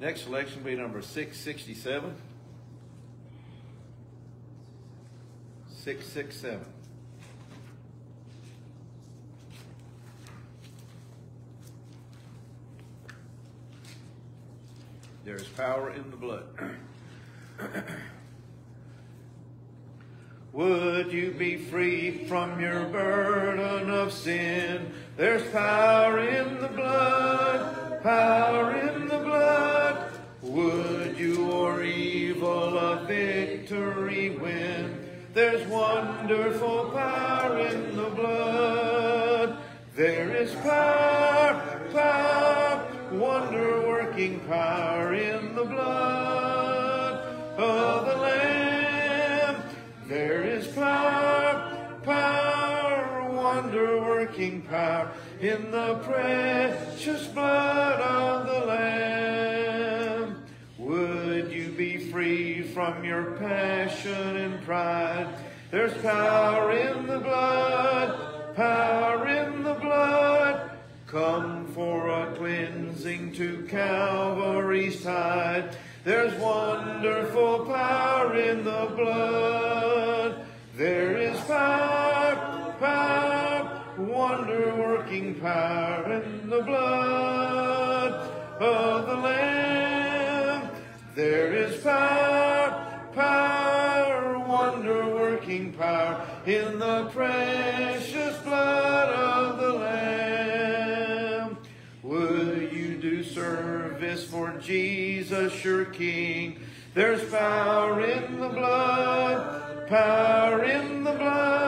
Next selection will be number 667. 667. There is power in the blood. Would you be free from your burden of sin? There's power in the blood, power in the blood. Would you or evil a victory win? There's wonderful power in the blood. There is power, power, wonder working power in the blood working power in the precious blood of the Lamb. Would you be free from your passion and pride? There's power in the blood, power in the blood. Come for a cleansing to Calvary's tide. There's wonderful power in the blood. There is power, wonder working power in the blood of the Lamb. There is power, power, wonder working power in the precious blood of the Lamb. Would you do service for Jesus, your King? There's power in the blood, power in the blood.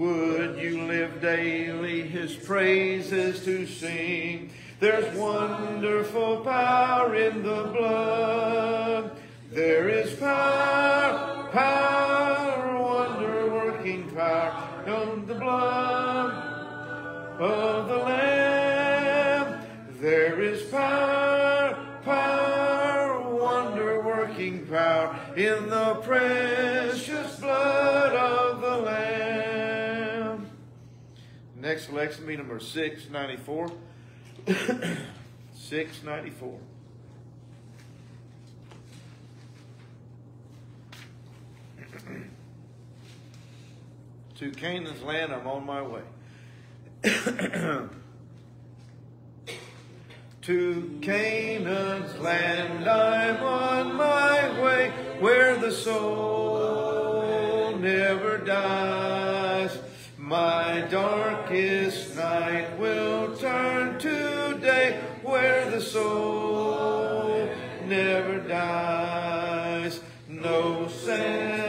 Would you live daily his praises to sing? There's wonderful power in the blood. There is power, power, wonder working power in the blood of the Lamb. There is power, power, wonder working power in the precious Next selection will be number 694. 694. to Canaan's land, I'm on my way. to Canaan's land, I'm on my way, where the soul never dies. My darkest night will turn to day, where the soul never dies. No sad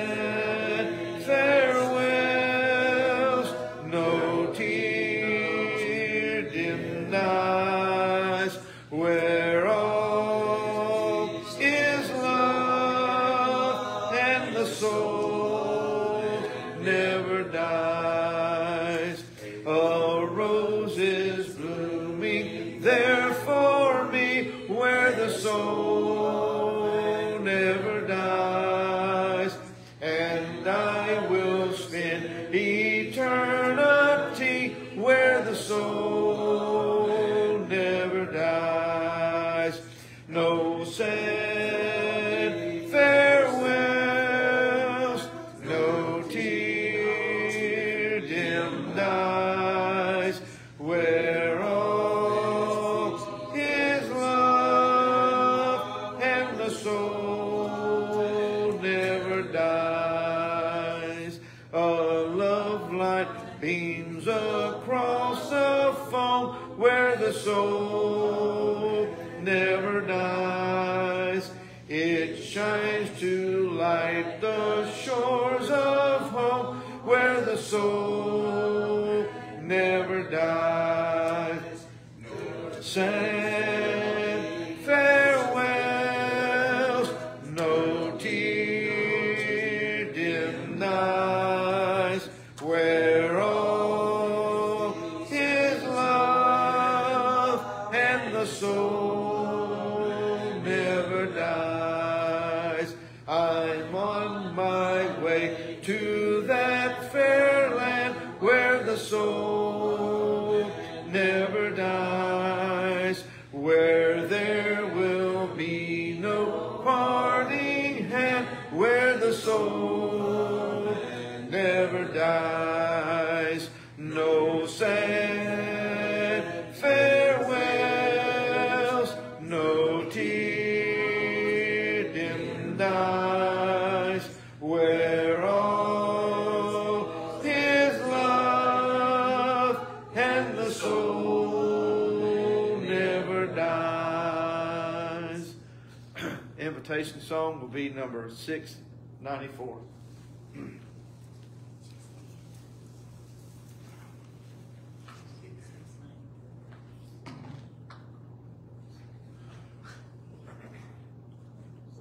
song will be number 694.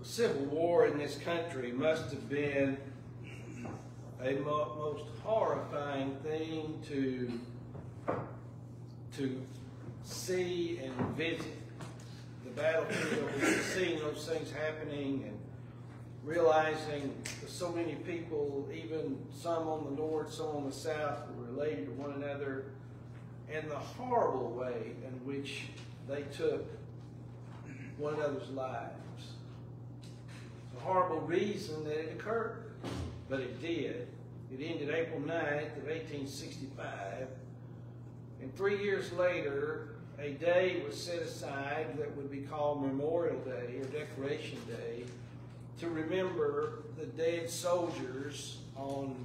The Civil War in this country must have been a mo- most horrifying thing to see and visit the battlefield, seeing those things happening and realizing so many people, even some on the north, some on the south, were related to one another, and the horrible way in which they took one another's lives. It's a horrible reason that it occurred, but it did. It ended April 9th of 1865, and three years later, a day was set aside that would be called Memorial Day or Decoration Day to remember the dead soldiers on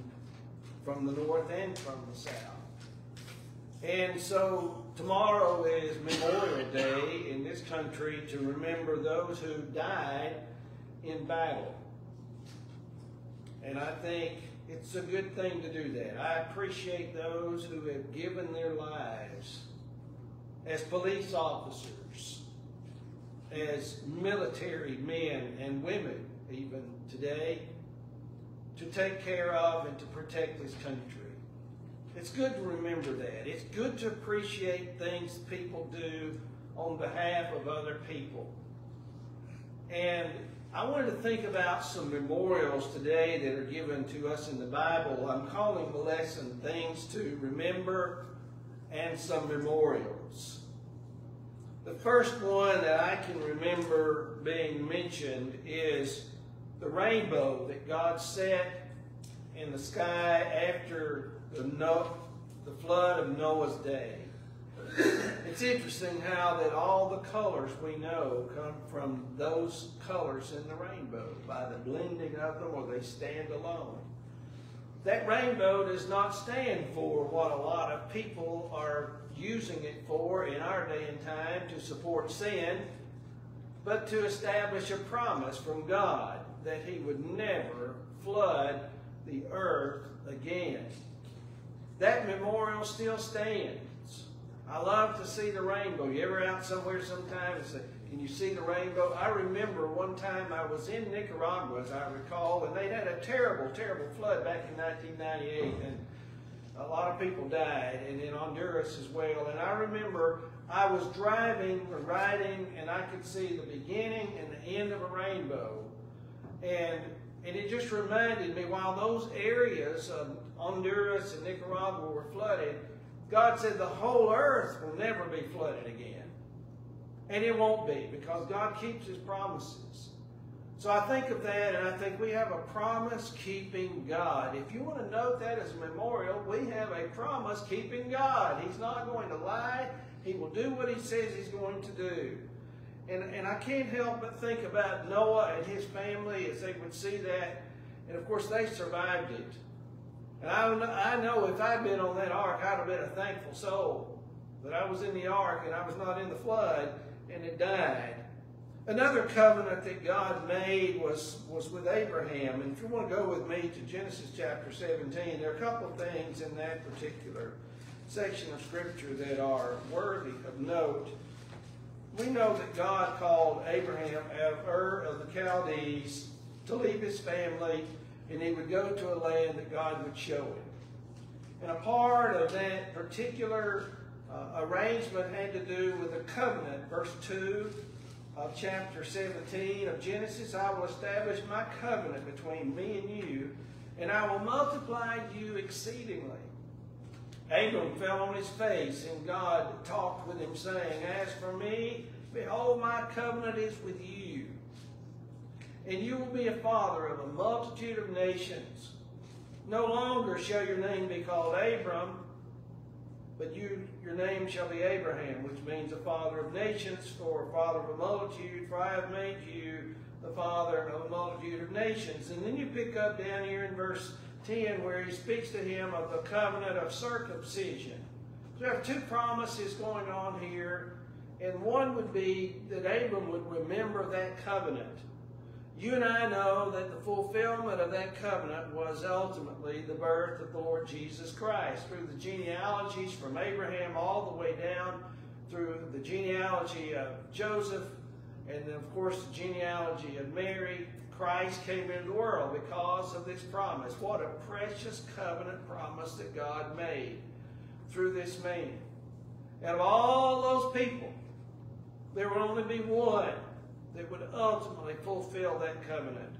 from the north and from the south. And so tomorrow is Memorial Day in this country to remember those who died in battle. And I think it's a good thing to do that. I appreciate those who have given their lives as police officers, as military men and women, even today, to take care of and to protect this country. It's good to remember that. It's good to appreciate things people do on behalf of other people. And I wanted to think about some memorials today that are given to us in the Bible. I'm calling the lesson Things to Remember and some memorials. The first one that I can remember being mentioned is the rainbow that God set in the sky after the, no, the flood of Noah's day. It's interesting how that all the colors we know come from those colors in the rainbow by the blending of them or they stand alone. That rainbow does not stand for what a lot of people are using it for in our day and time to support sin, but to establish a promise from God that He would never flood the earth again. That memorial still stands. I love to see the rainbow. You ever out somewhere sometime and say, can you see the rainbow? I remember one time I was in Nicaragua, as I recall, and they'd had a terrible, terrible flood back in 1998, and a lot of people died, and in Honduras as well. And I remember I was driving or riding, and I could see the beginning and the end of a rainbow. And, and it just reminded me, while those areas of Honduras and Nicaragua were flooded, God said the whole earth will never be flooded again. And it won't be because God keeps his promises. So I think of that and I think we have a promise keeping God. If you want to note that as a memorial, we have a promise keeping God. He's not going to lie. He will do what he says he's going to do. And, and I can't help but think about Noah and his family as they would see that. And of course, they survived it. And I, I know if I'd been on that ark, I'd have been a thankful soul that I was in the ark and I was not in the flood and it died. Another covenant that God made was, was with Abraham. And if you want to go with me to Genesis chapter 17, there are a couple of things in that particular section of Scripture that are worthy of note. We know that God called Abraham out of Ur of the Chaldees to leave his family and he would go to a land that God would show him. And a part of that particular uh, arrangement had to do with a covenant, verse 2 of chapter 17 of Genesis. I will establish my covenant between me and you and I will multiply you exceedingly. Abram fell on his face, and God talked with him, saying, As for me, behold, my covenant is with you, and you will be a father of a multitude of nations. No longer shall your name be called Abram, but you, your name shall be Abraham, which means a father of nations, or father of a multitude, for I have made you the father of a multitude of nations. And then you pick up down here in verse 10 where he speaks to him of the covenant of circumcision. So we have two promises going on here, and one would be that Abram would remember that covenant. You and I know that the fulfillment of that covenant was ultimately the birth of the Lord Jesus Christ through the genealogies from Abraham all the way down through the genealogy of Joseph and then of course the genealogy of Mary. Christ came into the world because of this promise. What a precious covenant promise that God made through this man. Out of all those people, there would only be one that would ultimately fulfill that covenant.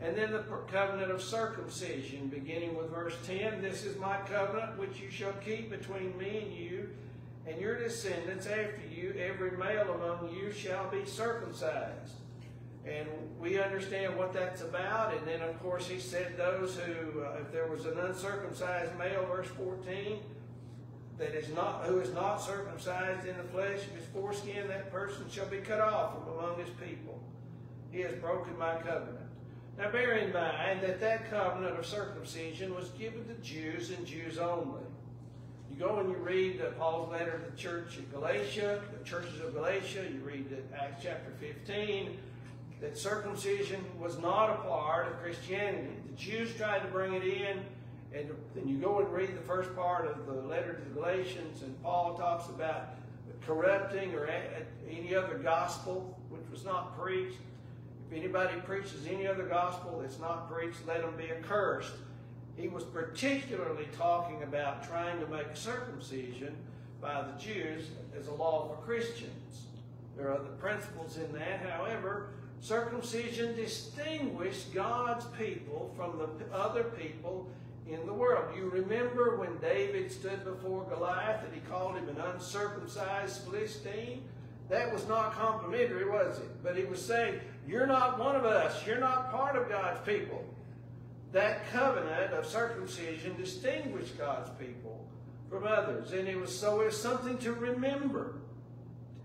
And then the covenant of circumcision, beginning with verse 10 This is my covenant which you shall keep between me and you and your descendants after you. Every male among you shall be circumcised. And we understand what that's about. And then, of course, he said those who, uh, if there was an uncircumcised male, verse 14, that is not who is not circumcised in the flesh of his foreskin, that person shall be cut off from among his people. He has broken my covenant. Now bear in mind that that covenant of circumcision was given to Jews and Jews only. You go and you read Paul's letter to the church of Galatia, the churches of Galatia, you read Acts chapter 15, that circumcision was not a part of Christianity. The Jews tried to bring it in, and then you go and read the first part of the letter to the Galatians, and Paul talks about corrupting or any other gospel which was not preached. If anybody preaches any other gospel that's not preached, let them be accursed. He was particularly talking about trying to make circumcision by the Jews as a law for Christians. There are other principles in that. However, circumcision distinguished God's people from the other people in the world. You remember when David stood before Goliath and he called him an uncircumcised Philistine? That was not complimentary, was it? But he was saying, You're not one of us. You're not part of God's people. That covenant of circumcision distinguished God's people from others. And it was so it was something to remember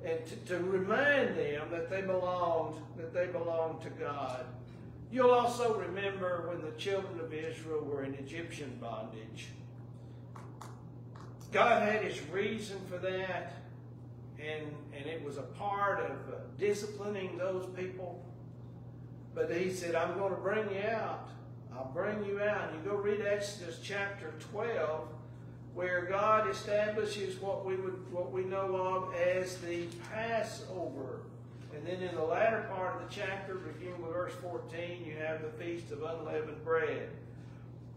and to, to remind them that they belonged, that they belonged to God. You'll also remember when the children of Israel were in Egyptian bondage. God had his reason for that, and, and it was a part of uh, disciplining those people. But he said, I'm going to bring you out. I'll bring you out. And you go read Exodus chapter 12, where God establishes what we would what we know of as the Passover. And then in the latter part of the chapter, beginning with verse 14, you have the Feast of Unleavened Bread.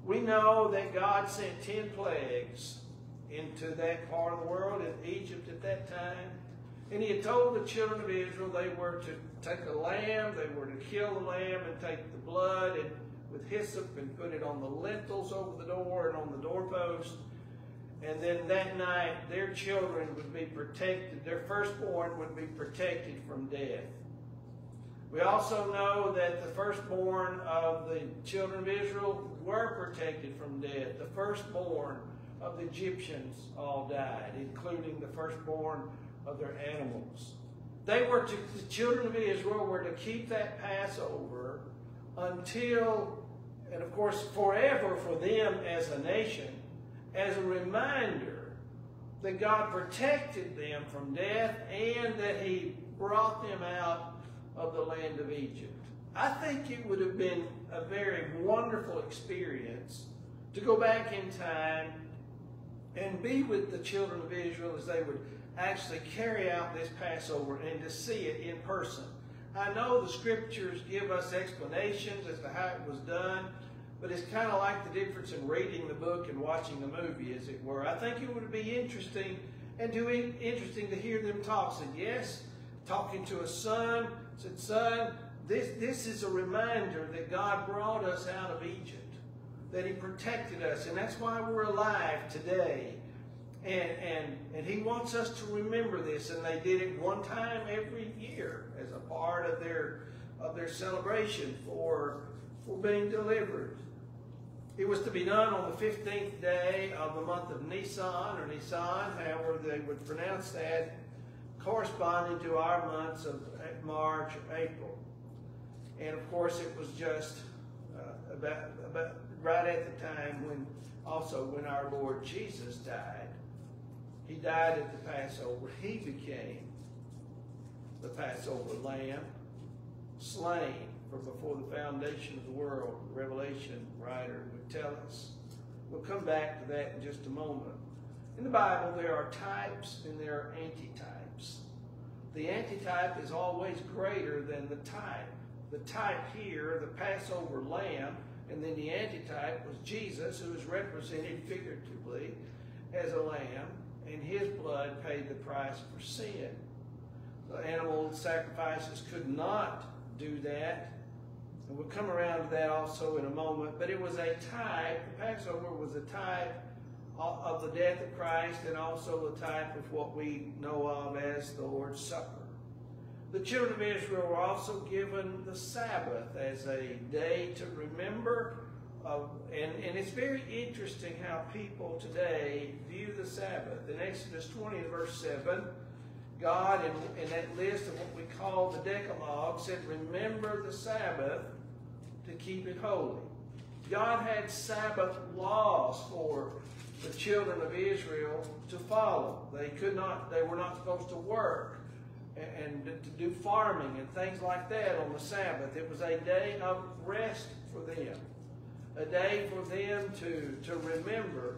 We know that God sent ten plagues into that part of the world, in Egypt at that time. And he had told the children of Israel they were to take a lamb, they were to kill the lamb and take the blood and with hyssop and put it on the lintels over the door and on the doorpost. And then that night, their children would be protected, their firstborn would be protected from death. We also know that the firstborn of the children of Israel were protected from death. The firstborn of the Egyptians all died, including the firstborn of their animals. They were to, the children of Israel were to keep that Passover until, and of course, forever for them as a nation, as a reminder that God protected them from death and that He brought them out of the land of Egypt. I think it would have been a very wonderful experience to go back in time and be with the children of Israel as they would actually carry out this Passover and to see it in person. I know the scriptures give us explanations as to how it was done, but it's kind of like the difference in reading the book and watching the movie, as it were. I think it would be interesting and to interesting to hear them talk. Said yes, talking to a son. Said son, this this is a reminder that God brought us out of Egypt. that He protected us, and that's why we're alive today. And, and, and He wants us to remember this, and they did it one time every year as a part of their, of their celebration for, for being delivered. It was to be done on the 15th day of the month of Nisan, or Nisan, however they would pronounce that, corresponding to our months of March, or April. And of course, it was just uh, about, about right at the time when also when our Lord Jesus died. He died at the Passover. He became the Passover lamb, slain from before the foundation of the world. The Revelation writer would tell us. We'll come back to that in just a moment. In the Bible, there are types and there are antitypes. The antitype is always greater than the type. The type here, the Passover lamb, and then the antitype was Jesus, who is represented figuratively as a lamb, and his blood paid the price for sin. The animal sacrifices could not do that. And we'll come around to that also in a moment. But it was a type, the Passover was a type of the death of Christ and also a type of what we know of as the Lord's Supper. The children of Israel were also given the Sabbath as a day to remember. And, and it's very interesting how people today view the Sabbath. In Exodus 20, verse 7, God, in, in that list of what we call the Decalogue, said, Remember the Sabbath to keep it holy. God had Sabbath laws for the children of Israel to follow. They could not, they were not supposed to work and to do farming and things like that on the Sabbath. It was a day of rest for them, a day for them to, to remember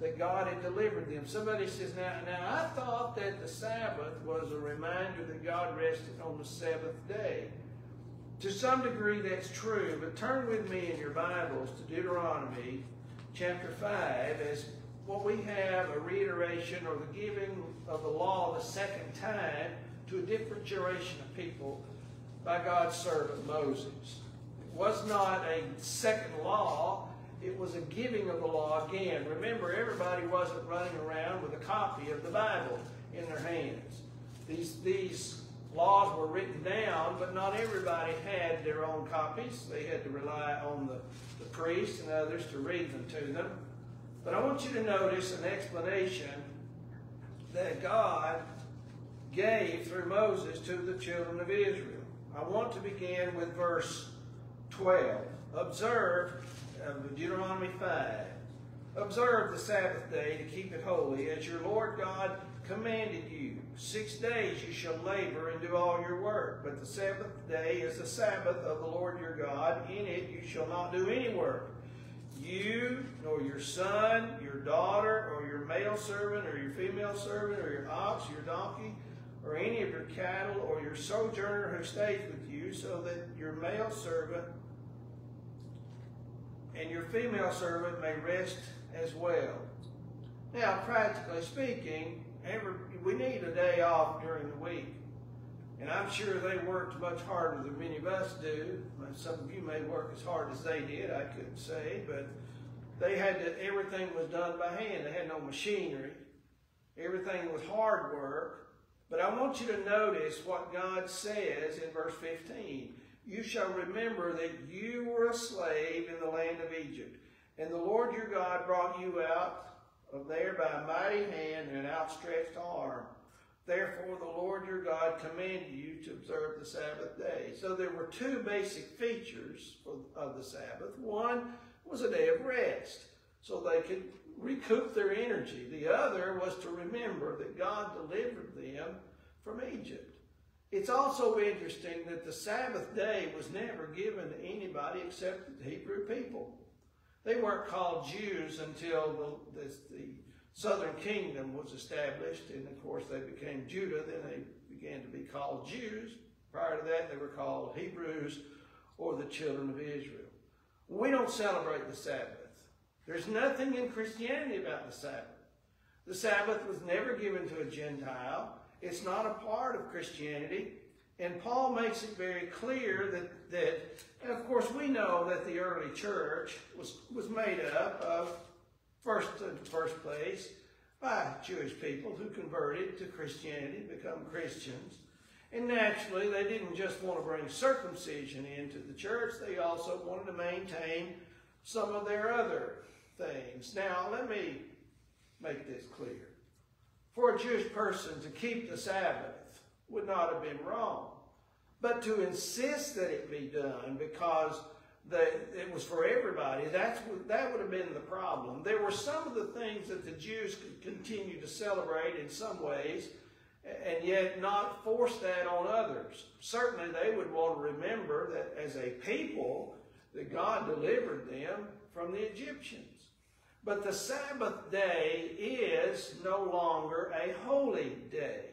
that God had delivered them. Somebody says, now, now I thought that the Sabbath was a reminder that God rested on the seventh day. To some degree, that's true, but turn with me in your Bibles to Deuteronomy chapter 5 as what we have a reiteration or the giving of the law the second time to a different generation of people by God's servant Moses. It was not a second law, it was a giving of the law again. Remember, everybody wasn't running around with a copy of the Bible in their hands. These, these laws were written down, but not everybody had their own copies. They had to rely on the, the priests and others to read them to them. But I want you to notice an explanation that God gave through Moses to the children of Israel. I want to begin with verse 12. Observe, uh, Deuteronomy 5. Observe the Sabbath day to keep it holy, as your Lord God commanded you. Six days you shall labor and do all your work, but the seventh day is the Sabbath of the Lord your God. In it you shall not do any work. You, nor your son, your daughter, or your male servant, or your female servant, or your ox, your donkey, or any of your cattle or your sojourner who stays with you, so that your male servant and your female servant may rest as well. Now, practically speaking, every, we need a day off during the week. And I'm sure they worked much harder than many of us do. Some of you may work as hard as they did, I couldn't say, but they had to, everything was done by hand. They had no machinery. Everything was hard work. But I want you to notice what God says in verse 15. You shall remember that you were a slave in the land of Egypt, and the Lord your God brought you out of there by a mighty hand and outstretched arm. Therefore, the Lord your God commanded you to observe the Sabbath day. So there were two basic features of the Sabbath. One was a day of rest, so they could recoup their energy. The other was to remember that God delivered them from Egypt. It's also interesting that the Sabbath day was never given to anybody except the Hebrew people. They weren't called Jews until the, the, the southern kingdom was established, and of course they became Judah. Then they began to be called Jews. Prior to that, they were called Hebrews or the children of Israel. We don't celebrate the Sabbath. There's nothing in Christianity about the Sabbath. The Sabbath was never given to a Gentile. It's not a part of Christianity. And Paul makes it very clear that, that of course we know that the early church was, was made up of, first in the first place, by Jewish people who converted to Christianity, become Christians. And naturally, they didn't just want to bring circumcision into the church, they also wanted to maintain some of their other things. Now, let me make this clear. For a Jewish person to keep the Sabbath would not have been wrong. But to insist that it be done because the, it was for everybody, that's, that would have been the problem. There were some of the things that the Jews could continue to celebrate in some ways, and yet not force that on others. Certainly they would want to remember that as a people, that God delivered them from the Egyptians. But the Sabbath day is no longer a holy day.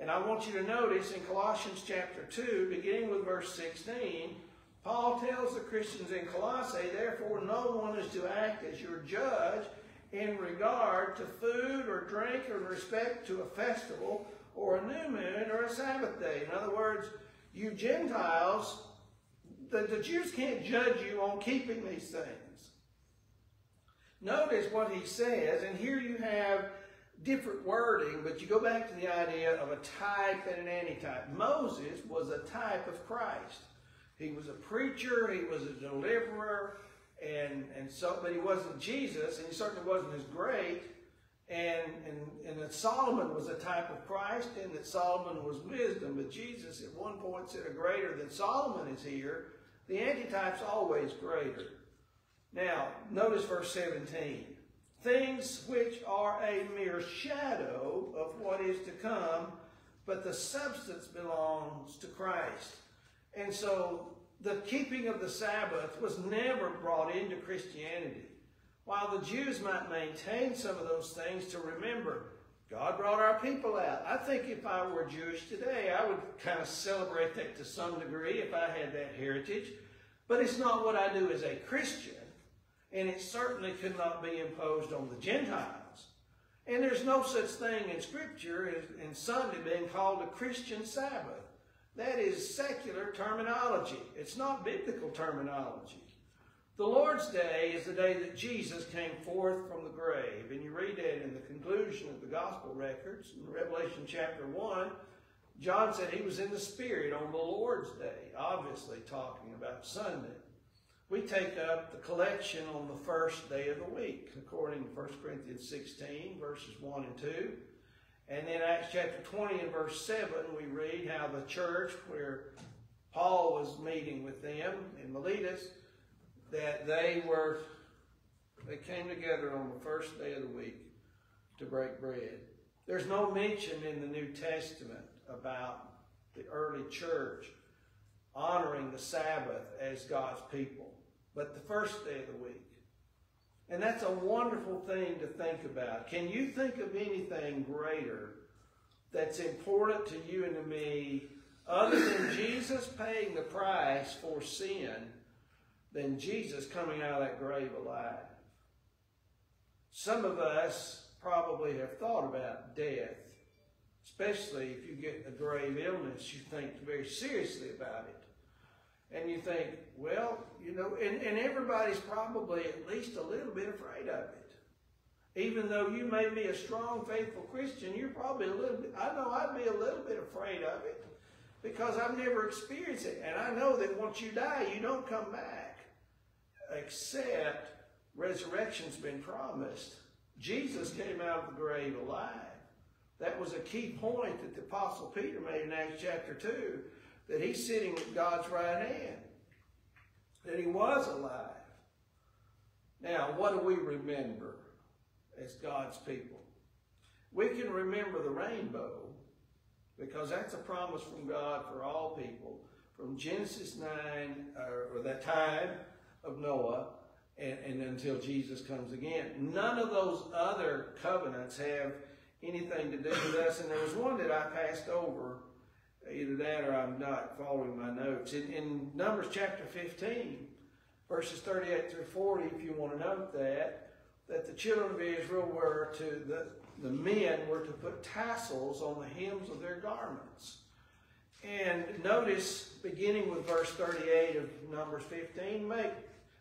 And I want you to notice in Colossians chapter 2, beginning with verse 16, Paul tells the Christians in Colossae, therefore no one is to act as your judge in regard to food or drink or in respect to a festival or a new moon or a Sabbath day. In other words, you Gentiles, the, the Jews can't judge you on keeping these things. Notice what he says, and here you have different wording, but you go back to the idea of a type and an antitype. Moses was a type of Christ. He was a preacher, he was a deliverer, and, and so, but he wasn't Jesus, and he certainly wasn't as great. And, and, and that Solomon was a type of Christ, and that Solomon was wisdom. But Jesus at one point said, a greater than Solomon is here. The antitype's always greater. Now, notice verse 17 things which are a mere shadow of what is to come, but the substance belongs to Christ. And so the keeping of the Sabbath was never brought into Christianity. While the Jews might maintain some of those things to remember, God brought our people out. I think if I were Jewish today, I would kind of celebrate that to some degree if I had that heritage. But it's not what I do as a Christian and it certainly could not be imposed on the Gentiles. And there's no such thing in Scripture as in Sunday being called a Christian Sabbath. That is secular terminology. It's not biblical terminology. The Lord's Day is the day that Jesus came forth from the grave. And you read that in the conclusion of the gospel records in Revelation chapter 1. John said he was in the Spirit on the Lord's Day, obviously talking about Sunday we take up the collection on the first day of the week, according to 1 Corinthians 16, verses 1 and 2. And then Acts chapter 20 and verse 7, we read how the church where Paul was meeting with them in Miletus, that they were, they came together on the first day of the week to break bread. There's no mention in the New Testament about the early church honoring the Sabbath as God's people but the first day of the week. And that's a wonderful thing to think about. Can you think of anything greater that's important to you and to me other than Jesus paying the price for sin than Jesus coming out of that grave alive? Some of us probably have thought about death, especially if you get a grave illness, you think very seriously about it and you think, well, you know, and, and everybody's probably at least a little bit afraid of it. Even though you may be a strong, faithful Christian, you're probably a little bit, I know I'd be a little bit afraid of it because I've never experienced it. And I know that once you die, you don't come back except resurrection's been promised. Jesus came out of the grave alive. That was a key point that the Apostle Peter made in Acts chapter 2 that he's sitting at God's right hand, that he was alive. Now, what do we remember as God's people? We can remember the rainbow because that's a promise from God for all people from Genesis 9, uh, or, or that time of Noah, and, and, until Jesus comes again. None of those other covenants have anything to do with us. And there was one that I passed over Either that or I'm not following my notes. In, in Numbers chapter 15, verses 38 through 40, if you want to note that, that the children of Israel were to, the, the men were to put tassels on the hems of their garments. And notice, beginning with verse 38 of Numbers 15, make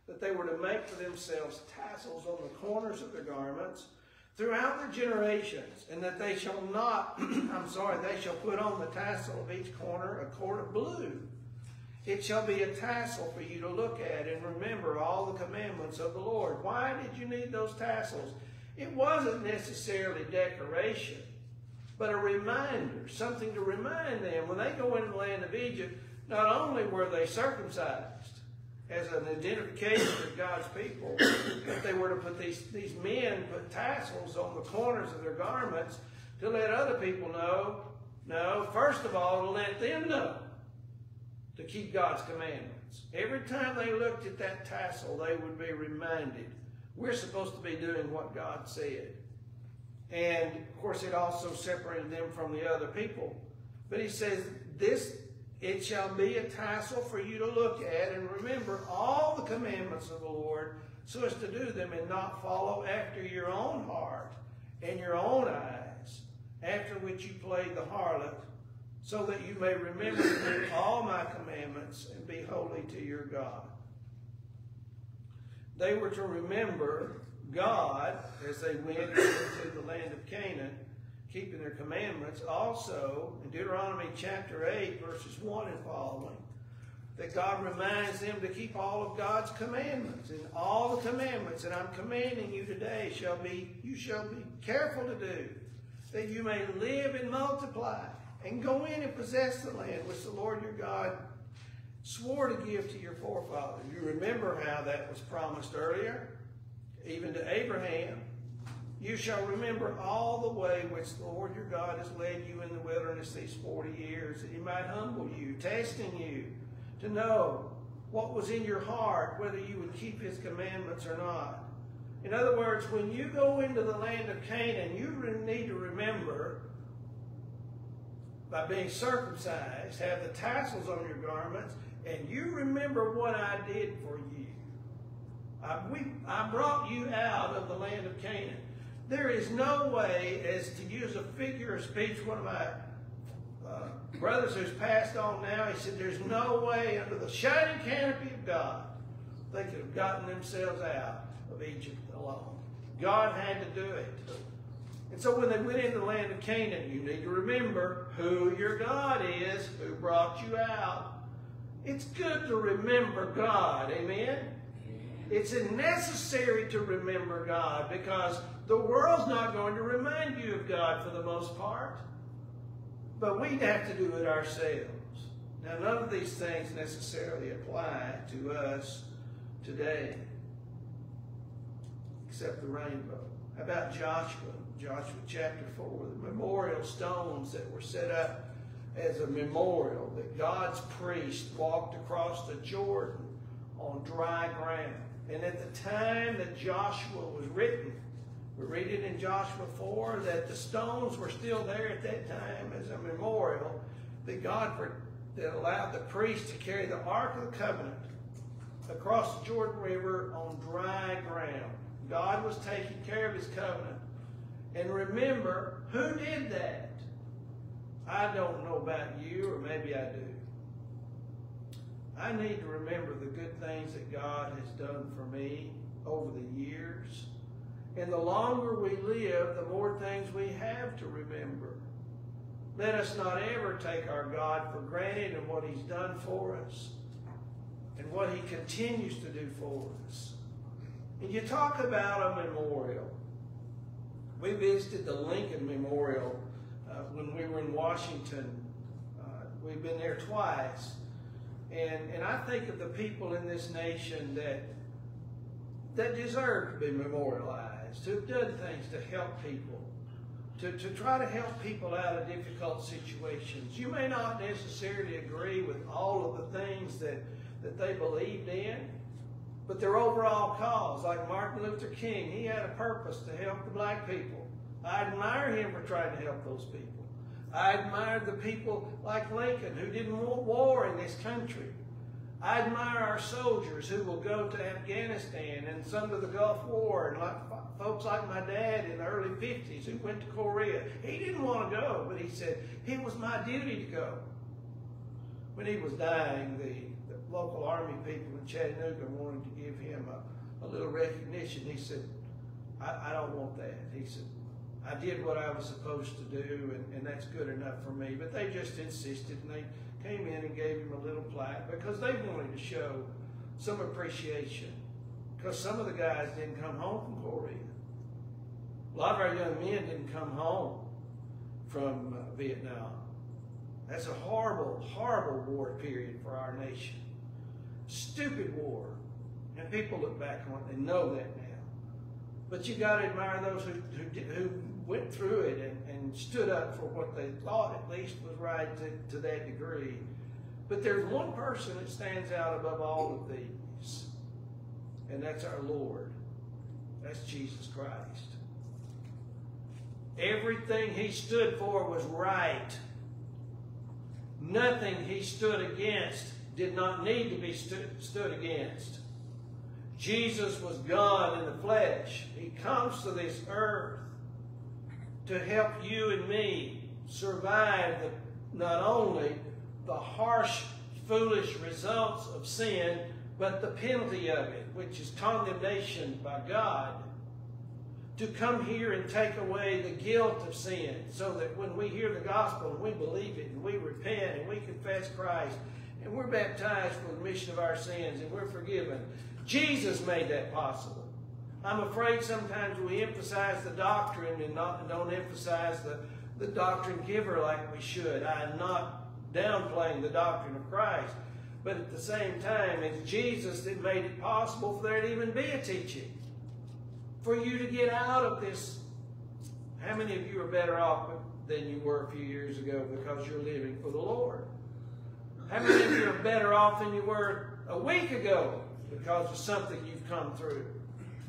that they were to make for themselves tassels on the corners of their garments throughout their generations, and that they shall not, I'm sorry, they shall put on the tassel of each corner a cord of blue. It shall be a tassel for you to look at and remember all the commandments of the Lord. Why did you need those tassels? It wasn't necessarily decoration, but a reminder, something to remind them when they go into the land of Egypt, not only were they circumcised, as an identification of God's people, if they were to put these, these men put tassels on the corners of their garments to let other people know. No, first of all, to let them know to keep God's commandments. Every time they looked at that tassel, they would be reminded we're supposed to be doing what God said. And of course, it also separated them from the other people. But he says, This it shall be a tassel for you to look at and remember all the commandments of the Lord so as to do them and not follow after your own heart and your own eyes, after which you played the harlot, so that you may remember all my commandments and be holy to your God. They were to remember God as they went into the land of Canaan keeping their commandments. Also, in Deuteronomy chapter 8, verses 1 and following, that God reminds them to keep all of God's commandments. And all the commandments that I'm commanding you today shall be, you shall be careful to do, that you may live and multiply, and go in and possess the land which the Lord your God swore to give to your forefathers. You remember how that was promised earlier, even to Abraham. You shall remember all the way which the Lord your God has led you in the wilderness these 40 years, that he might humble you, testing you to know what was in your heart, whether you would keep his commandments or not. In other words, when you go into the land of Canaan, you need to remember by being circumcised, have the tassels on your garments, and you remember what I did for you. I, we, I brought you out of the land of Canaan. There is no way, as to use a figure of speech, one of my uh, brothers who's passed on now, he said, there's no way under the shining canopy of God they could have gotten themselves out of Egypt alone. God had to do it. And so when they went into the land of Canaan, you need to remember who your God is, who brought you out. It's good to remember God, amen? It's necessary to remember God because the world's not going to remind you of God for the most part. But we have to do it ourselves. Now, none of these things necessarily apply to us today, except the rainbow. How about Joshua? Joshua chapter 4, the memorial stones that were set up as a memorial that God's priest walked across the Jordan on dry ground. And at the time that Joshua was written, we read it in Joshua 4 that the stones were still there at that time as a memorial that God that allowed the priest to carry the Ark of the Covenant across the Jordan River on dry ground. God was taking care of his covenant. And remember, who did that? I don't know about you, or maybe I do. I need to remember the good things that God has done for me over the years. And the longer we live, the more things we have to remember. Let us not ever take our God for granted and what He's done for us and what He continues to do for us. And you talk about a memorial. We visited the Lincoln Memorial uh, when we were in Washington. Uh, we've been there twice. And, and I think of the people in this nation that, that deserve to be memorialized who've done things to help people, to, to try to help people out of difficult situations. You may not necessarily agree with all of the things that, that they believed in, but their overall cause, like Martin Luther King, he had a purpose to help the black people. I admire him for trying to help those people. I admire the people like Lincoln who didn't want war in this country. I admire our soldiers who will go to Afghanistan and some to the Gulf War and like folks like my dad in the early 50s who went to Korea. He didn't want to go, but he said, it was my duty to go. when he was dying, the, the local army people in Chattanooga wanted to give him a, a little recognition. He said, I, I don't want that. He said, I did what I was supposed to do, and, and that's good enough for me. But they just insisted, and they came in and gave him a little plaque because they wanted to show some appreciation. Because some of the guys didn't come home from Korea. A lot of our young men didn't come home from uh, Vietnam. That's a horrible, horrible war period for our nation. Stupid war. And people look back on it and know that now. But you got to admire those who, who, who went through it and, and, stood up for what they thought at least was right to, to that degree. But there's one person that stands out above all of these, and that's our Lord. That's Jesus Christ. Everything he stood for was right. Nothing he stood against did not need to be stu stood against. Jesus was God in the flesh. He comes to this earth to help you and me survive the, not only the harsh, foolish results of sin, but the penalty of it, which is condemnation by God to come here and take away the guilt of sin so that when we hear the gospel and we believe it and we repent and we confess Christ and we're baptized for the remission of our sins and we're forgiven, Jesus made that possible. I'm afraid sometimes we emphasize the doctrine and not, don't emphasize the, the doctrine giver like we should. I'm not downplaying the doctrine of Christ. But at the same time, it's Jesus that made it possible for there to even be a teaching for you to get out of this. How many of you are better off than you were a few years ago because you're living for the Lord? How many of you are better off than you were a week ago because of something you've come through?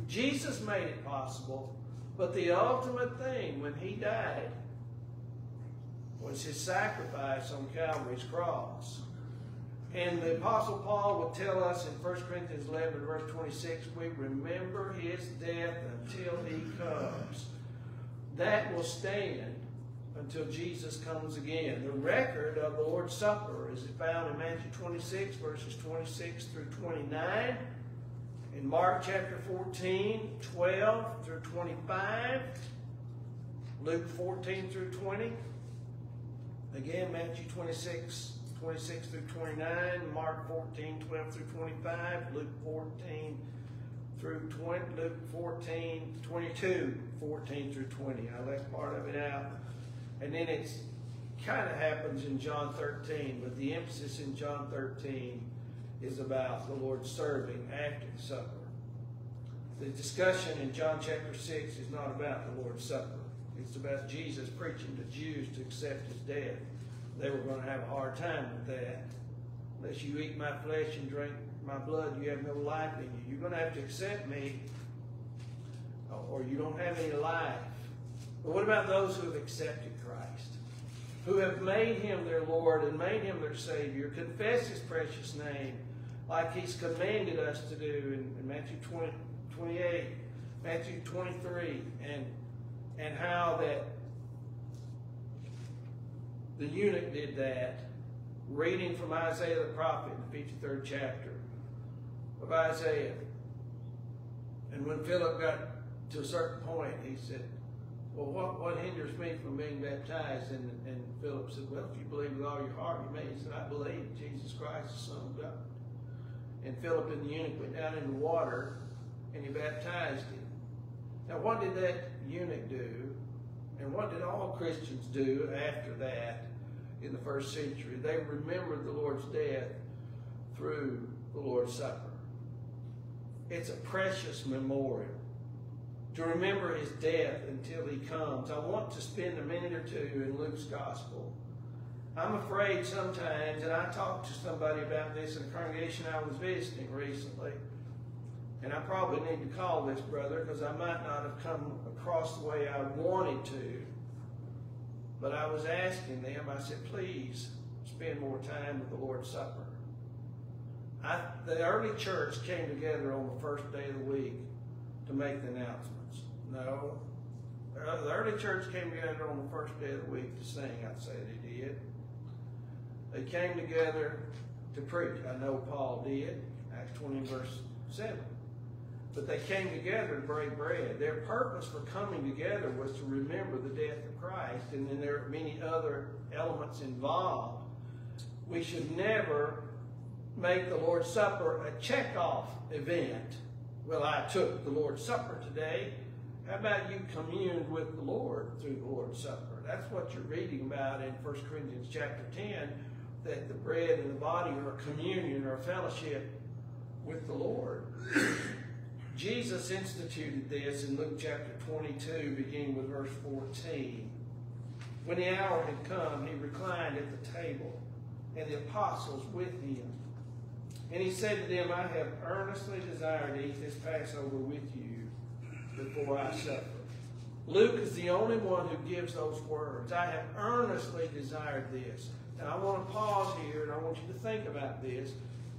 Jesus made it possible, but the ultimate thing when he died was his sacrifice on Calvary's cross. And the Apostle Paul will tell us in 1 Corinthians 11, verse 26, we remember his death until he comes. That will stand until Jesus comes again. The record of the Lord's Supper is found in Matthew 26, verses 26 through 29. In Mark chapter 14, 12 through 25. Luke 14 through 20. Again, Matthew 26, 26 through 29, Mark 14, 12 through 25, Luke 14 through 20, Luke 14, 22, 14 through 20. I left part of it out. And then it's kind of happens in John 13, but the emphasis in John 13 is about the Lord serving after the supper. The discussion in John chapter 6 is not about the Lord's Supper. It's about Jesus preaching to Jews to accept his death they were going to have a hard time with that. Unless you eat my flesh and drink my blood, you have no life in you. You're going to have to accept me, or you don't have any life. But what about those who have accepted Christ? Who have made him their Lord and made him their Savior, confess his precious name like he's commanded us to do in, in Matthew 20, 28, Matthew 23, and, and how that the eunuch did that, reading from Isaiah the prophet, the 53rd chapter of Isaiah. And when Philip got to a certain point, he said, well, what, what hinders me from being baptized? And, and Philip said, well, if you believe with all your heart, you may. He said, I believe Jesus Christ is the Son of God. And Philip and the eunuch went down in the water, and he baptized him. Now, what did that eunuch do? And what did all Christians do after that in the first century? They remembered the Lord's death through the Lord's Supper. It's a precious memorial to remember his death until he comes. I want to spend a minute or two in Luke's gospel. I'm afraid sometimes, and I talked to somebody about this in a congregation I was visiting recently, and I probably need to call this brother because I might not have come across the way I wanted to. But I was asking them, I said, please spend more time with the Lord's Supper. I, the early church came together on the first day of the week to make the announcements. No. The early church came together on the first day of the week to sing, I'd say they did. They came together to preach. I know Paul did, Acts 20 verse 7. But they came together to break bread. Their purpose for coming together was to remember the death of Christ, and then there are many other elements involved. We should never make the Lord's Supper a check-off event. Well, I took the Lord's Supper today. How about you communed with the Lord through the Lord's Supper? That's what you're reading about in 1 Corinthians chapter 10, that the bread and the body are communion or fellowship with the Lord. Jesus instituted this in Luke chapter 22, beginning with verse 14. When the hour had come, he reclined at the table, and the apostles with him. And he said to them, I have earnestly desired to eat this Passover with you before I suffer. Luke is the only one who gives those words. I have earnestly desired this. Now I want to pause here and I want you to think about this.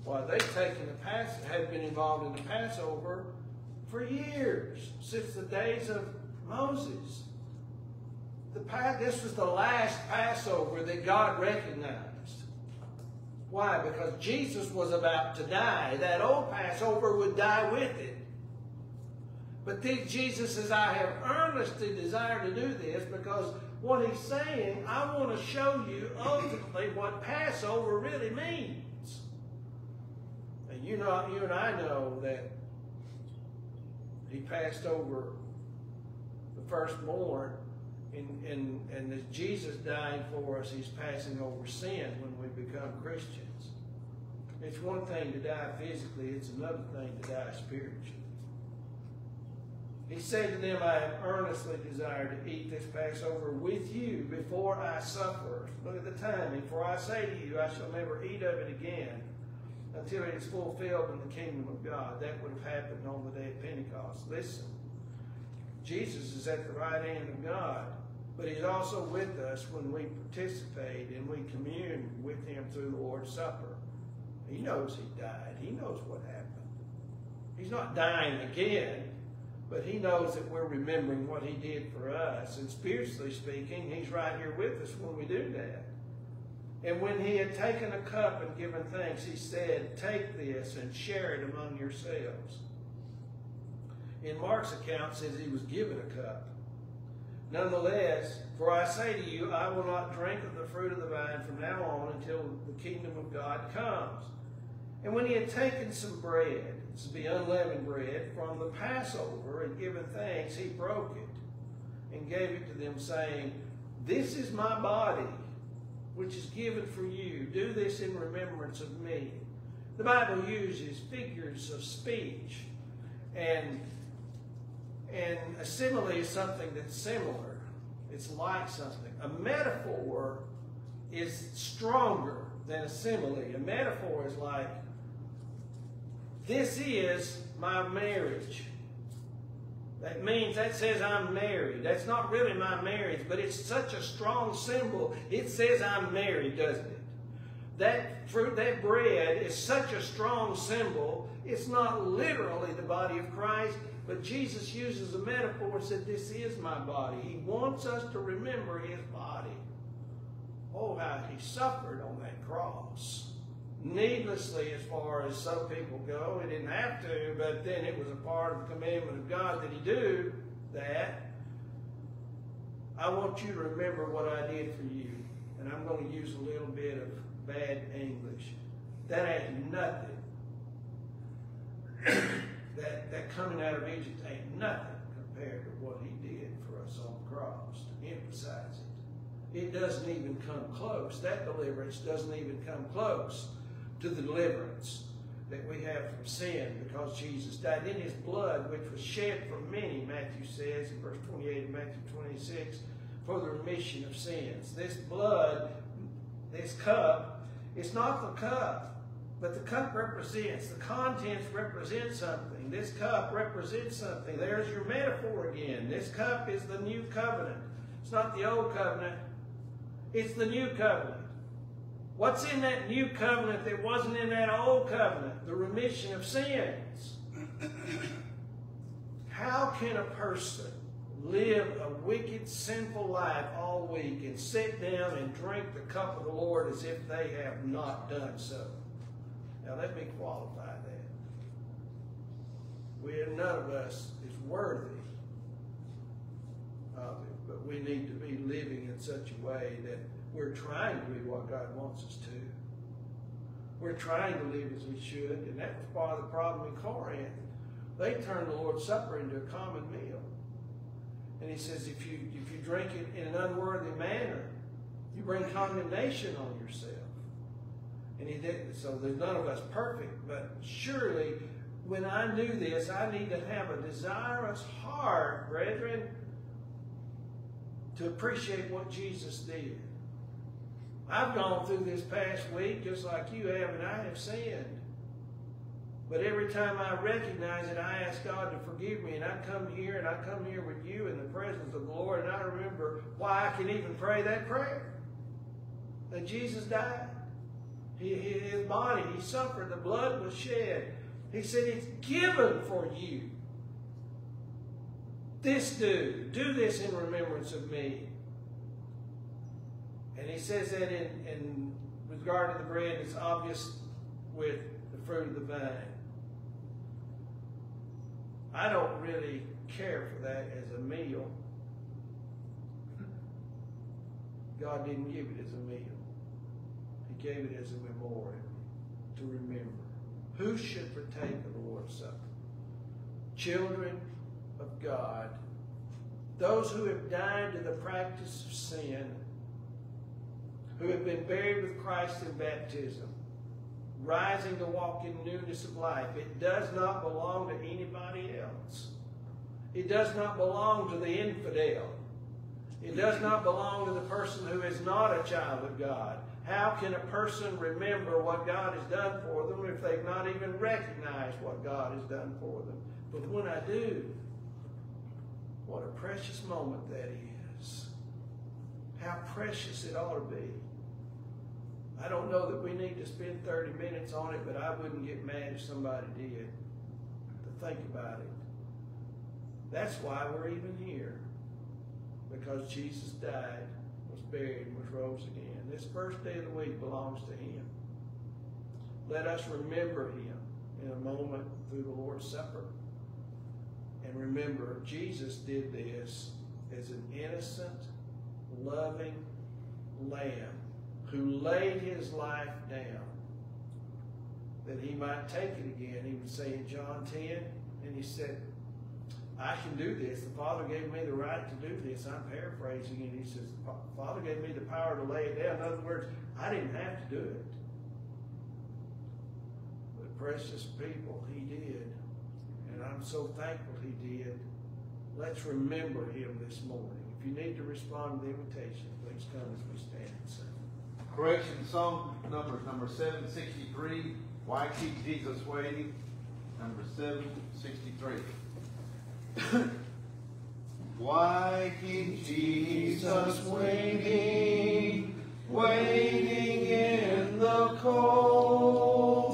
While they've taken the pass, have been involved in the Passover for years, since the days of Moses. The, this was the last Passover that God recognized. Why? Because Jesus was about to die. That old Passover would die with it. But then Jesus says, I have earnestly desired to do this because what he's saying, I want to show you ultimately what Passover really means. And you know, you and I know that he passed over the firstborn, and, and, and as Jesus dying for us, he's passing over sin when we become Christians. It's one thing to die physically, it's another thing to die spiritually. He said to them, I have earnestly desired to eat this Passover with you before I suffer. Look at the timing. For I say to you, I shall never eat of it again until it is fulfilled in the kingdom of God. That would have happened on the day of Pentecost. Listen, Jesus is at the right hand of God, but he's also with us when we participate and we commune with him through the Lord's Supper. He knows he died. He knows what happened. He's not dying again. But he knows that we're remembering what he did for us. And spiritually speaking, he's right here with us when we do that. And when he had taken a cup and given thanks, he said, Take this and share it among yourselves. In Mark's account, says he was given a cup. Nonetheless, for I say to you, I will not drink of the fruit of the vine from now on until the kingdom of God comes. And when he had taken some bread, this is the unleavened bread, from the Passover and given thanks, he broke it and gave it to them, saying, This is my body, which is given for you. Do this in remembrance of me. The Bible uses figures of speech, and, and a simile is something that's similar. It's like something. A metaphor is stronger than a simile. A metaphor is like, this is my marriage. That means that says I'm married. That's not really my marriage, but it's such a strong symbol. It says I'm married, doesn't it? That fruit, that bread is such a strong symbol. It's not literally the body of Christ, but Jesus uses a metaphor and said, This is my body. He wants us to remember his body. Oh, how he suffered on that cross needlessly as far as some people go. He didn't have to, but then it was a part of the commandment of God that he do that. I want you to remember what I did for you. And I'm going to use a little bit of bad English. That ain't nothing. that, that coming out of Egypt ain't nothing compared to what he did for us on the cross, to emphasize it. It doesn't even come close. That deliverance doesn't even come close to the deliverance that we have from sin because Jesus died in his blood, which was shed for many, Matthew says in verse 28 of Matthew 26, for the remission of sins. This blood, this cup, it's not the cup, but the cup represents, the contents represent something. This cup represents something. There's your metaphor again. This cup is the new covenant. It's not the old covenant. It's the new covenant. What's in that new covenant that wasn't in that old covenant? The remission of sins. How can a person live a wicked, sinful life all week and sit down and drink the cup of the Lord as if they have not done so. Now let me qualify that. We none of us is worthy of it, but we need to be living in such a way that we're trying to be what God wants us to. We're trying to live as we should, and that was part of the problem in Corinth. They turned the Lord's Supper into a common meal. And he says, if you if you drink it in an unworthy manner, you bring condemnation on yourself. And he did so there's none of us perfect, but surely when I knew this, I need to have a desirous heart, brethren, to appreciate what Jesus did. I've gone through this past week just like you have, and I have sinned. But every time I recognize it, I ask God to forgive me, and I come here, and I come here with you in the presence of the Lord, and I remember why I can even pray that prayer. That Jesus died. He, his body, he suffered, the blood was shed. He said, it's given for you. This do. Do this in remembrance of me. And he says that in, in regard to the bread, it's obvious with the fruit of the vine. I don't really care for that as a meal. God didn't give it as a meal. He gave it as a memorial to remember. Who should partake of the Lord's Supper? Children of God. Those who have died to the practice of sin, who have been buried with Christ in baptism, rising to walk in newness of life. It does not belong to anybody else. It does not belong to the infidel. It does not belong to the person who is not a child of God. How can a person remember what God has done for them if they've not even recognized what God has done for them? But when I do, what a precious moment that is. How precious it ought to be. I don't know that we need to spend 30 minutes on it, but I wouldn't get mad if somebody did to think about it. That's why we're even here. Because Jesus died, was buried, and was rose again. This first day of the week belongs to Him. Let us remember Him in a moment through the Lord's Supper. And remember, Jesus did this as an innocent, loving lamb who laid his life down that he might take it again. He would say in John 10, and he said, I can do this. The Father gave me the right to do this. I'm paraphrasing, and he says, the Father gave me the power to lay it down. In other words, I didn't have to do it. But precious people, he did. And I'm so thankful he did. Let's remember him this morning. You need to respond to the invitation, please come as we stand and sing. Correction song number number seven sixty three. Why keep Jesus waiting? Number seven sixty three. Why keep Jesus waiting, waiting in the cold?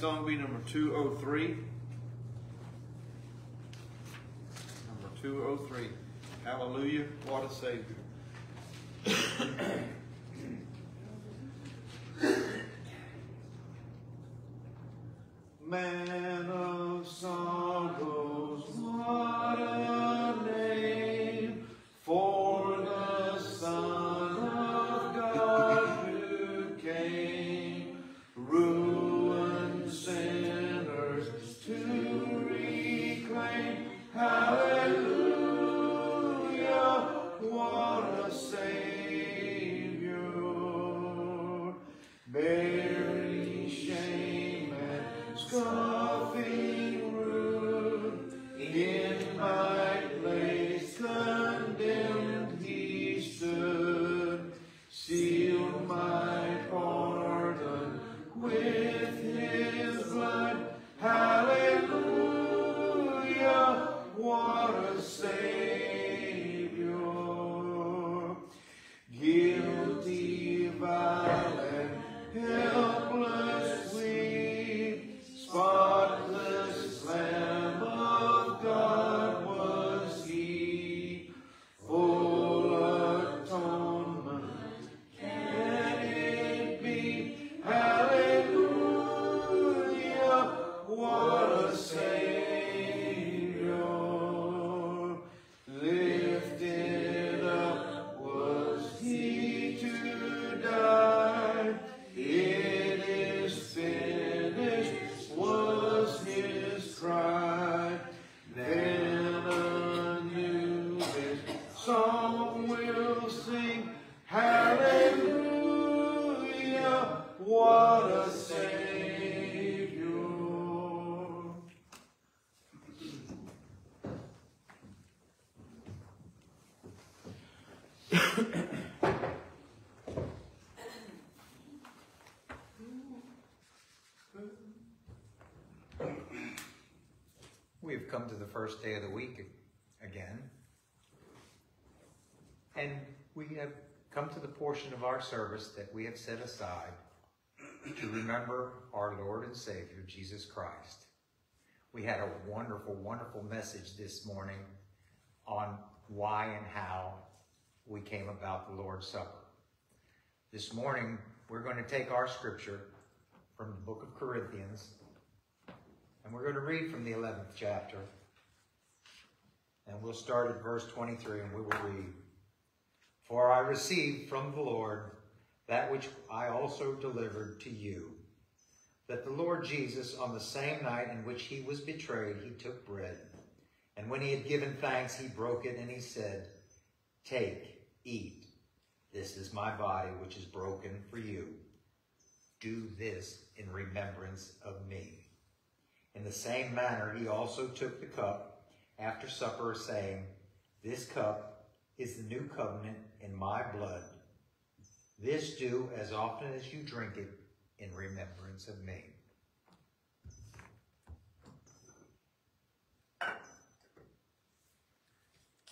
Song be number two oh three. Number two oh three. Hallelujah, what a Savior. Come to the first day of the week again. And we have come to the portion of our service that we have set aside to remember our Lord and Savior, Jesus Christ. We had a wonderful, wonderful message this morning on why and how we came about the Lord's Supper. This morning, we're going to take our scripture from the book of Corinthians, and we're going to read from the 11th chapter. And we'll start at verse 23 and we will read. For I received from the Lord that which I also delivered to you. That the Lord Jesus, on the same night in which he was betrayed, he took bread. And when he had given thanks, he broke it and he said, Take, eat. This is my body, which is broken for you. Do this in remembrance of me. In the same manner, he also took the cup after supper, saying, This cup is the new covenant in my blood. This do as often as you drink it in remembrance of me.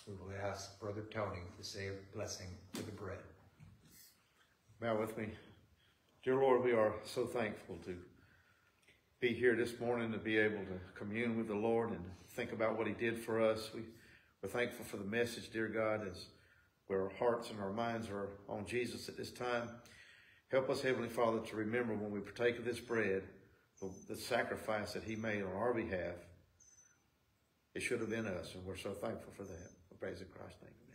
We will ask Brother Tony to say a blessing to the bread. Bow with me. Dear Lord, we are so thankful to be here this morning to be able to commune with the Lord and think about what He did for us. We, we're thankful for the message, dear God, as where our hearts and our minds are on Jesus at this time. Help us, Heavenly Father, to remember when we partake of this bread, the, the sacrifice that He made on our behalf. It should have been us, and we're so thankful for that. We praise in Christ's name.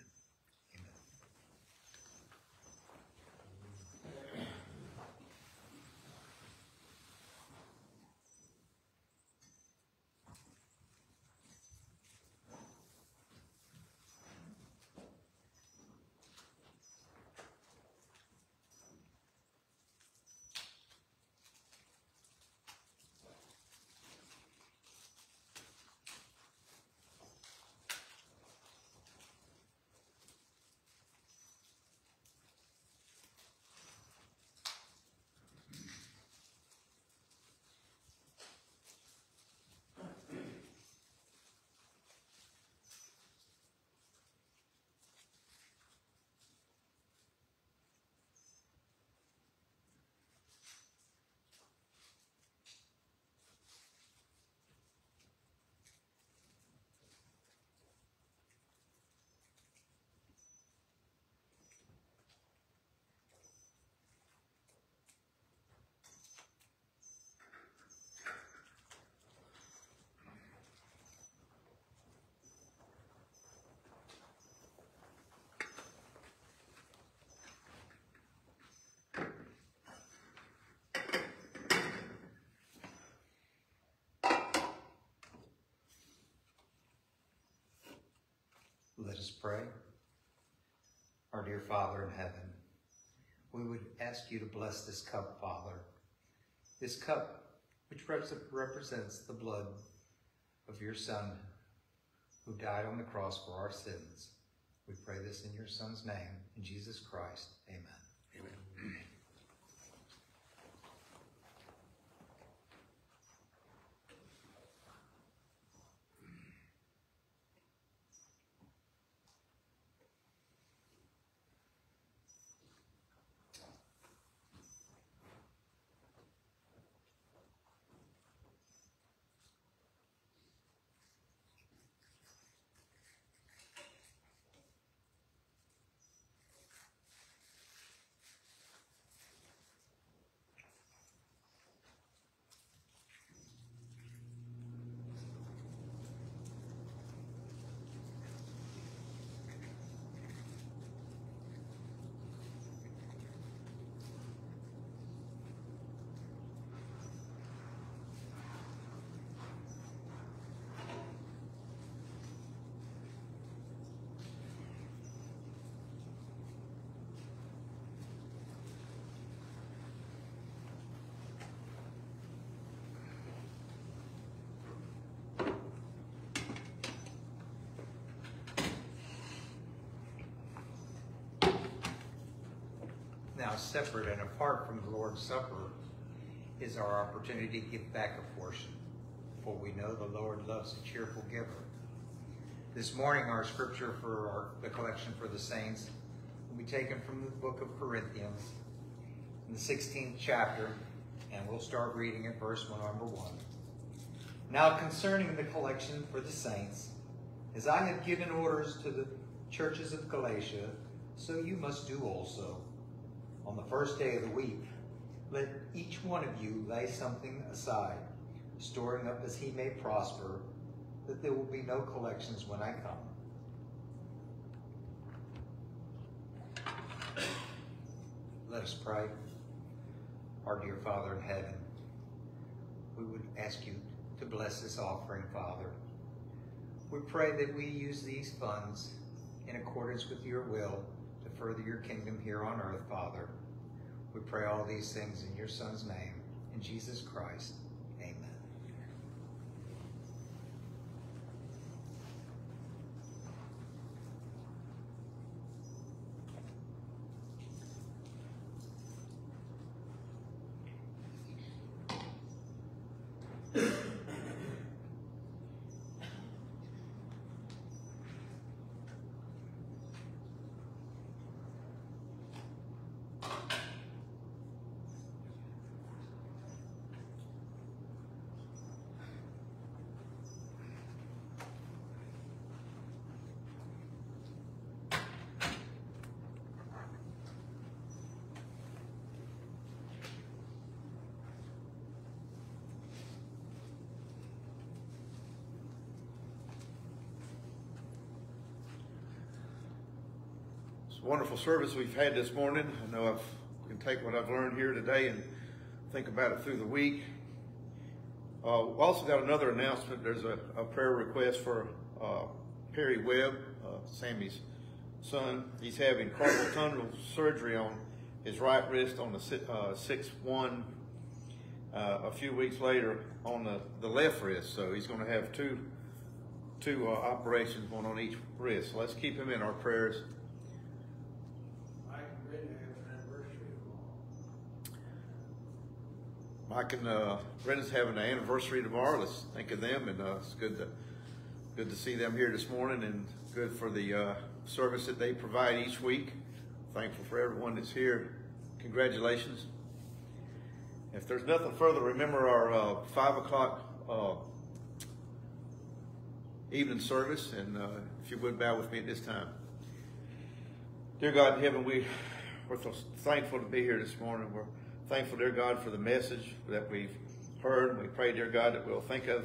Pray. Our dear Father in heaven, we would ask you to bless this cup, Father. This cup, which represents the blood of your Son, who died on the cross for our sins. We pray this in your Son's name, in Jesus Christ. Amen. Amen. Now, separate and apart from the Lord's Supper is our opportunity to give back a portion, for we know the Lord loves a cheerful giver. This morning, our scripture for our, the collection for the saints will be taken from the book of Corinthians, in the 16th chapter, and we'll start reading at verse one, number 1. Now, concerning the collection for the saints, as I have given orders to the churches of Galatia, so you must do also on the first day of the week, let each one of you lay something aside, storing up as he may prosper, that there will be no collections when I come. Let us pray. Our dear Father in heaven, we would ask you to bless this offering, Father. We pray that we use these funds in accordance with your will further your kingdom here on earth, Father. We pray all these things in your Son's name, in Jesus Christ. Wonderful service we've had this morning. I know I've can take what I've learned here today and think about it through the week. Uh, we also got another announcement. There's a, a prayer request for uh, Perry Webb, uh, Sammy's son. He's having carpal tunnel surgery on his right wrist on the 6-1 uh, uh, a few weeks later on the, the left wrist. So he's going to have two two uh, operations, one on each wrist. So let's keep him in our prayers. Mike and uh, Brenda's having an anniversary tomorrow. Let's think of them, and uh, it's good to good to see them here this morning, and good for the uh, service that they provide each week. Thankful for everyone that's here. Congratulations. If there's nothing further, remember our uh, five o'clock uh, evening service, and uh, if you would bow with me at this time. Dear God in heaven, we we're so thankful to be here this morning. We're thankful, dear God, for the message that we've heard. We pray, dear God, that we'll think of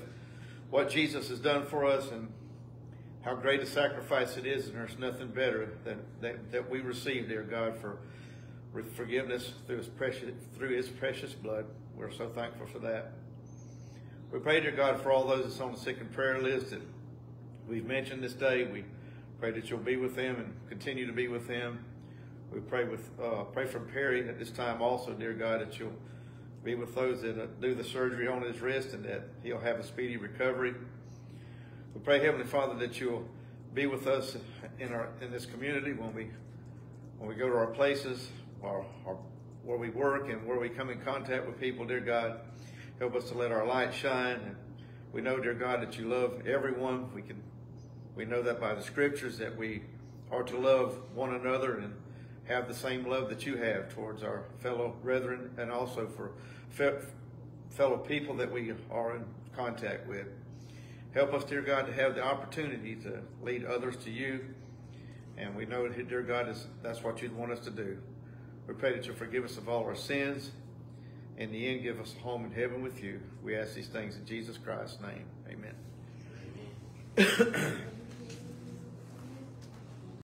what Jesus has done for us and how great a sacrifice it is, and there's nothing better than that, that we receive, dear God, for forgiveness through his precious through his precious blood. We're so thankful for that. We pray, dear God, for all those that's on the sick and prayer list that we've mentioned this day. We Pray that you'll be with them and continue to be with them. We pray with uh, pray for Perry at this time also, dear God, that you'll be with those that do the surgery on his wrist and that he'll have a speedy recovery. We pray, Heavenly Father, that you'll be with us in our in this community when we when we go to our places or, or where we work and where we come in contact with people, dear God. Help us to let our light shine. And we know, dear God, that you love everyone. We can we know that by the scriptures that we are to love one another and have the same love that you have towards our fellow brethren and also for fe- fellow people that we are in contact with. Help us, dear God, to have the opportunity to lead others to you. And we know, dear God, is that's what you'd want us to do. We pray that you'll forgive us of all our sins. In the end, give us a home in heaven with you. We ask these things in Jesus Christ's name. Amen. Amen.